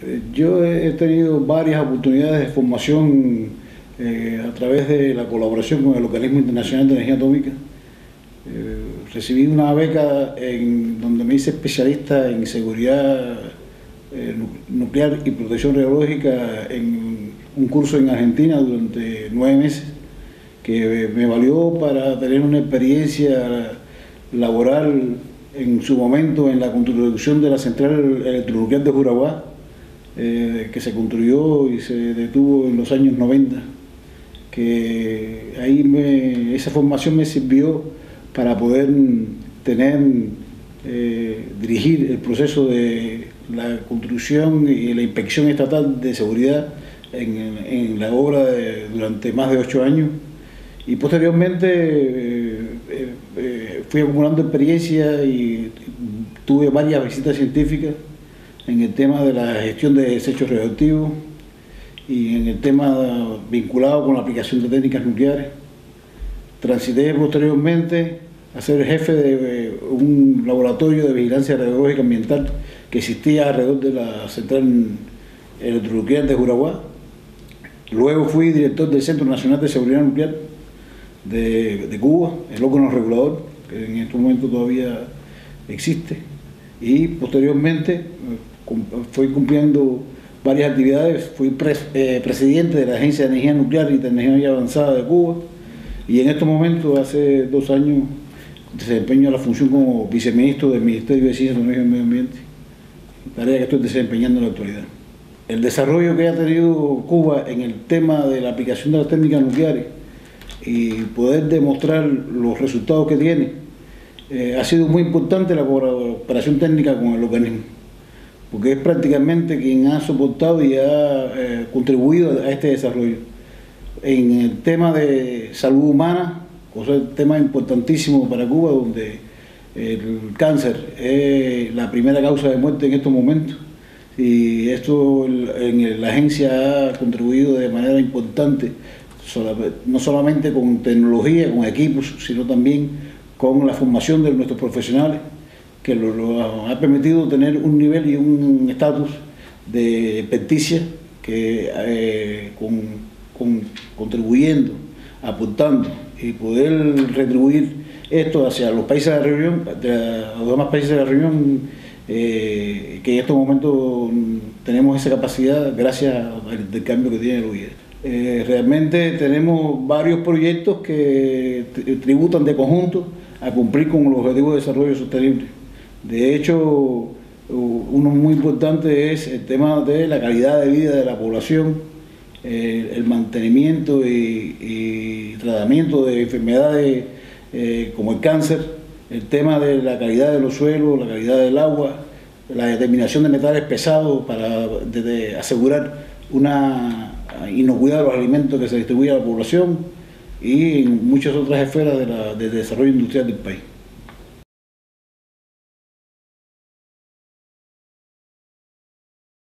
Eh, yo he tenido varias oportunidades de formación eh, a través de la colaboración con el Organismo Internacional de Energía Atómica. Eh, recibí una beca en donde me hice especialista en seguridad nuclear y protección radiológica en un curso en Argentina durante nueve meses, que me valió para tener una experiencia laboral en su momento en la construcción de la central electronuclear de Juraguá, eh, que se construyó y se detuvo en los años 90, que ahí esa formación me sirvió para poder tener, eh, dirigir el proceso de la construcción y la inspección estatal de seguridad en, la obra durante más de ocho años. Y posteriormente eh, fui acumulando experiencia y tuve varias visitas científicas en el tema de la gestión de desechos radioactivos y en el tema vinculado con la aplicación de técnicas nucleares. Transité posteriormente a ser jefe de un laboratorio de vigilancia radiológica ambiental que existía alrededor de la central electronuclear de Juraguá. Luego fui director del Centro Nacional de Seguridad Nuclear de, Cuba, el órgano regulador, que en este momento todavía existe. Y posteriormente fui cumpliendo varias actividades, fui eh, presidente de la Agencia de Energía Nuclear y Tecnología Avanzada de Cuba y en estos momentos, hace dos años, desempeño la función como viceministro del Ministerio de Ciencia, Tecnología y Medio Ambiente, tarea que estoy desempeñando en la actualidad. El desarrollo que ha tenido Cuba en el tema de la aplicación de las técnicas nucleares y poder demostrar los resultados que tiene, eh, ha sido muy importante la cooperación técnica con el organismo porque es prácticamente quien ha soportado y ha eh, contribuido a este desarrollo. En el tema de salud humana, cosa tema importantísimo para Cuba, donde el cáncer es la primera causa de muerte en estos momentos. Y esto la agencia ha contribuido de manera importante, no solamente con tecnología, con equipos, sino también con la formación de nuestros profesionales que lo, ha permitido tener un nivel y un estatus de peticia que eh, con, contribuyendo, apuntando y poder retribuir esto hacia los países de la región, los demás países de la región, eh, que en estos momentos tenemos esa capacidad gracias al intercambio que tiene el OIE. Eh, realmente tenemos varios proyectos que tributan de conjunto a cumplir con los objetivos de desarrollo sostenible. De hecho, uno muy importante es el tema de la calidad de vida de la población, el mantenimiento y, tratamiento de enfermedades eh, como el cáncer, el tema de la calidad de los suelos, la calidad del agua, la determinación de metales pesados para asegurar una inocuidad de los alimentos que se distribuyen a la población y en muchas otras esferas de del desarrollo industrial del país.